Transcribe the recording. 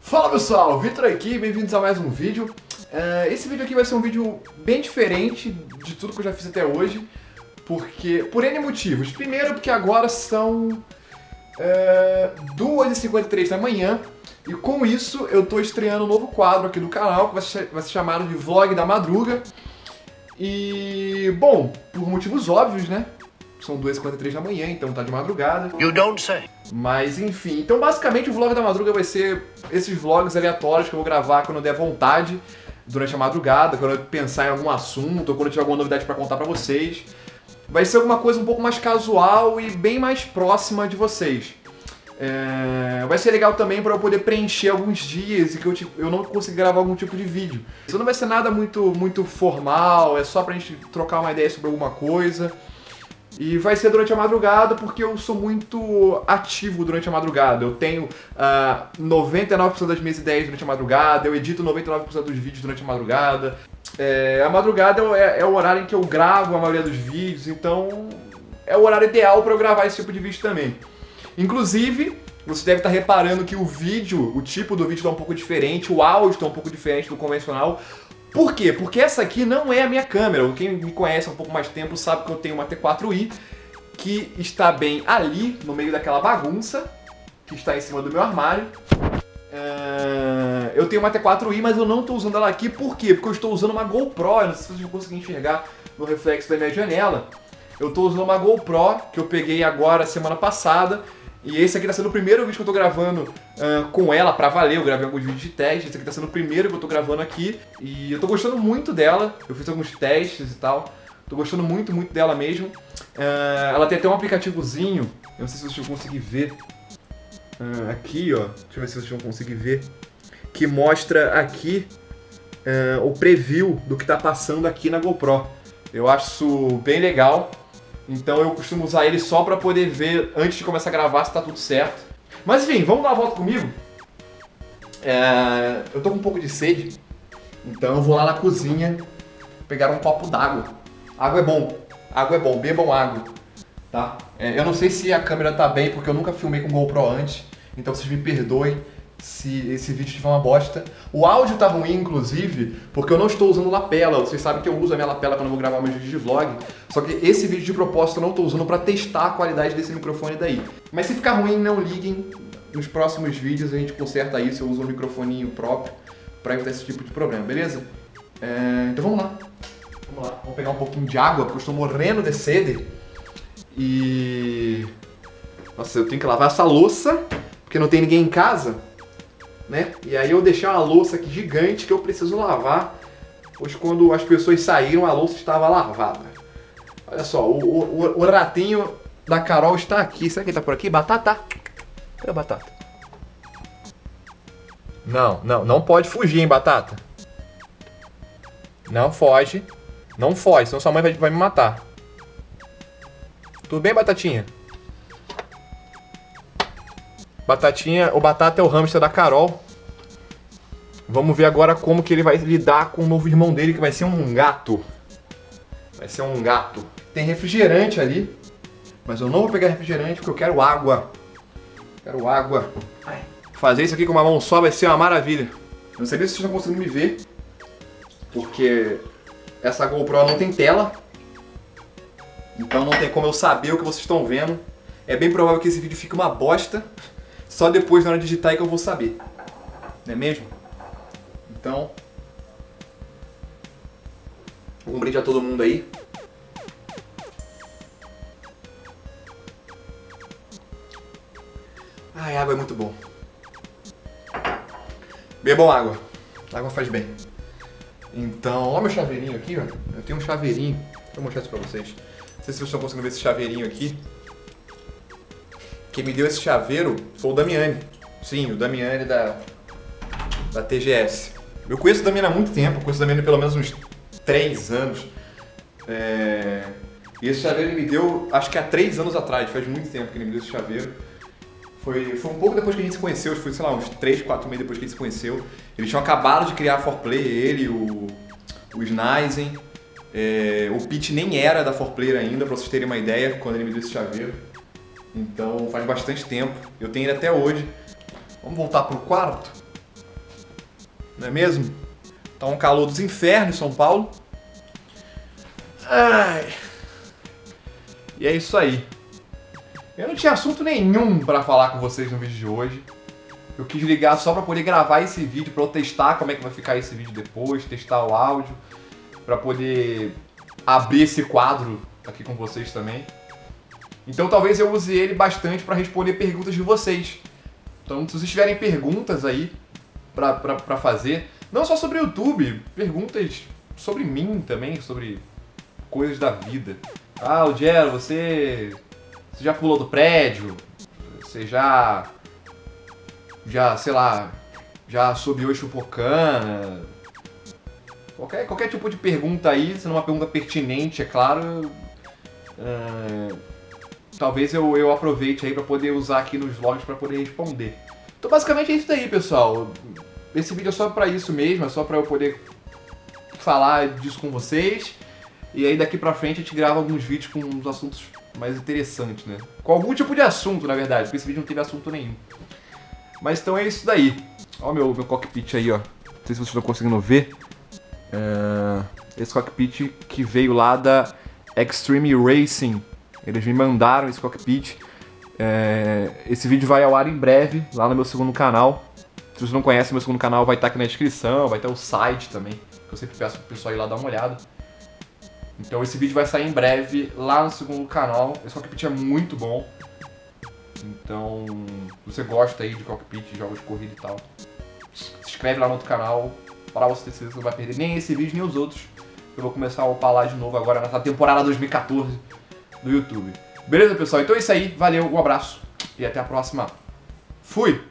Fala pessoal, Vitor aqui, bem-vindos a mais um vídeo. Uh, esse vídeo aqui vai ser um vídeo bem diferente de tudo que eu já fiz até hoje, porque por N motivos. Primeiro, porque agora são uh, 2h53 da manhã e com isso eu tô estreando um novo quadro aqui do canal que vai vai ser chamado de Vlog da Madruga. E, bom, por motivos óbvios, né? São 2h53 da manhã, então tá de madrugada. You don't say. Mas enfim, então basicamente o vlog da madruga vai ser esses vlogs aleatórios que eu vou gravar quando eu der vontade, durante a madrugada, quando eu pensar em algum assunto, ou quando eu tiver alguma novidade para contar pra vocês. Vai ser alguma coisa um pouco mais casual e bem mais próxima de vocês. É... Vai ser legal também para eu poder preencher alguns dias e que eu, eu não consegui gravar algum tipo de vídeo. Isso não vai ser nada muito, muito formal, é só pra gente trocar uma ideia sobre alguma coisa. E vai ser durante a madrugada porque eu sou muito ativo durante a madrugada. Eu tenho uh, ah, 99% das minhas ideias durante a madrugada, eu edito 99% dos vídeos durante a madrugada. É, a madrugada é, é, o horário em que eu gravo a maioria dos vídeos, então é o horário ideal para eu gravar esse tipo de vídeo também. Inclusive, você deve estar reparando que o vídeo, o tipo do vídeo está um pouco diferente, o áudio está um pouco diferente do convencional, por quê? Porque essa aqui não é a minha câmera. Quem me conhece há um pouco mais tempo sabe que eu tenho uma T4i que está bem ali, no meio daquela bagunça, que está em cima do meu armário. Uh, eu tenho uma T4i, mas eu não estou usando ela aqui. Por quê? Porque eu estou usando uma GoPro. Eu não sei se vocês vão conseguir enxergar no reflexo da minha janela. Eu estou usando uma GoPro que eu peguei agora semana passada e esse aqui tá sendo o primeiro vídeo que eu tô gravando uh, com ela pra valer. Eu gravei alguns vídeos de teste. Esse aqui tá sendo o primeiro que eu tô gravando aqui. E eu tô gostando muito dela. Eu fiz alguns testes e tal. Tô gostando muito, muito dela mesmo. Uh, ela tem até um aplicativozinho. Eu não sei se vocês vão conseguir ver. Uh, aqui, ó. Deixa eu ver se vocês vão conseguir ver. Que mostra aqui o preview do que tá passando aqui na GoPro. Eu acho bem legal. Então eu costumo usar ele só para poder ver antes de começar a gravar se tá tudo certo. Mas enfim, vamos dar uma volta comigo? É... Eu tô com um pouco de sede, então eu vou lá na cozinha pegar um copo d'água. Água é bom, água é bom, bebam água, tá? É, eu não sei se a câmera tá bem, porque eu nunca filmei com GoPro antes, então vocês me perdoem se esse vídeo tiver uma bosta. O áudio tá ruim, inclusive, porque eu não estou usando lapela. Vocês sabem que eu uso a minha lapela quando eu vou gravar meus vídeos de vlog. Só que esse vídeo de propósito eu não estou usando para testar a qualidade desse microfone daí. Mas se ficar ruim, não liguem. Nos próximos vídeos a gente conserta isso. Eu uso um microfoninho próprio para evitar esse tipo de problema, beleza? É... Então vamos lá. Vamos lá. Vamos pegar um pouquinho de água, porque eu estou morrendo de sede. E... Nossa, eu tenho que lavar essa louça, porque não tem ninguém em casa né? E aí eu deixei uma louça aqui gigante que eu preciso lavar, pois quando as pessoas saíram a louça estava lavada. Olha só, o, o, o ratinho da Carol está aqui. Será que ele está por aqui? Batata? Cadê a batata? Não, não, não pode fugir, hein, batata? Não foge. Não foge, senão sua mãe vai, vai me matar. Tudo bem, batatinha? Batatinha, o Batata é o hamster da Carol. Vamos ver agora como que ele vai lidar com o novo irmão dele, que vai ser um gato. Vai ser um gato. Tem refrigerante ali, mas eu não vou pegar refrigerante porque eu quero água. Quero água. Ai. Fazer isso aqui com uma mão só vai ser uma maravilha. Não sei se vocês estão conseguindo me ver, porque essa GoPro não tem tela. Então não tem como eu saber o que vocês estão vendo. É bem provável que esse vídeo fique uma bosta. Só depois, na hora de digitar, é que eu vou saber. Não é mesmo? Então... Um brinde a todo mundo aí. Ai, água é muito bom. Bebam água. Água faz bem. Então, olha meu chaveirinho aqui, ó. Eu tenho um chaveirinho. Eu mostrar isso pra vocês. Não sei se vocês estão conseguindo ver esse chaveirinho aqui. Quem me deu esse chaveiro foi o Damiani. Sim, o Damiani da, da TGS. Eu conheço o Damiani há muito tempo, conheço o Damiani pelo menos uns 3 anos. É... E esse chaveiro ele me deu, acho que há 3 anos atrás, faz muito tempo que ele me deu esse chaveiro. Foi, foi um pouco depois que a gente se conheceu, foi, sei lá, uns 3, 4 meses depois que a gente se conheceu. Eles tinham acabado de criar a 4Play, ele, o, o Snizen. É, o Pete nem era da 4Player ainda, pra vocês terem uma ideia, quando ele me deu esse chaveiro. Então faz bastante tempo. Eu tenho ele até hoje. Vamos voltar pro quarto? Não é mesmo? Tá um calor dos infernos em São Paulo. Ai. E é isso aí. Eu não tinha assunto nenhum para falar com vocês no vídeo de hoje. Eu quis ligar só para poder gravar esse vídeo, para eu testar como é que vai ficar esse vídeo depois, testar o áudio, para poder abrir esse quadro aqui com vocês também. Então talvez eu use ele bastante para responder perguntas de vocês. Então se vocês tiverem perguntas aí para fazer, não só sobre o YouTube, perguntas sobre mim também, sobre coisas da vida. Ah, o Gero, você, você já pulou do prédio? Você já, já, sei lá, já subiu Chupocana? Qualquer, qualquer tipo de pergunta aí, sendo uma pergunta pertinente, é claro. Uh, talvez eu, eu aproveite aí para poder usar aqui nos vlogs para poder responder. Então basicamente é isso daí, pessoal. Esse vídeo é só para isso mesmo, é só para eu poder falar disso com vocês. E aí daqui pra frente a gente grava alguns vídeos com uns assuntos mais interessantes, né? Com algum tipo de assunto, na verdade, porque esse vídeo não teve assunto nenhum. Mas então é isso daí. Ó meu, meu cockpit aí, ó. Não sei se vocês estão conseguindo ver. É... Esse cockpit que veio lá da Extreme Racing. Eles me mandaram esse cockpit. É... Esse vídeo vai ao ar em breve, lá no meu segundo canal. Se você não conhece, meu segundo canal vai estar aqui na descrição, vai ter o site também. Que eu sempre peço pro pessoal ir lá dar uma olhada. Então esse vídeo vai sair em breve lá no segundo canal. Esse cockpit é muito bom. Então, se você gosta aí de cockpit, jogos de corrida e tal, se inscreve lá no outro canal para você ter certeza que não vai perder nem esse vídeo nem os outros. Eu vou começar a upar lá de novo agora nessa temporada 2014 do YouTube. Beleza, pessoal? Então é isso aí. Valeu, um abraço e até a próxima. Fui!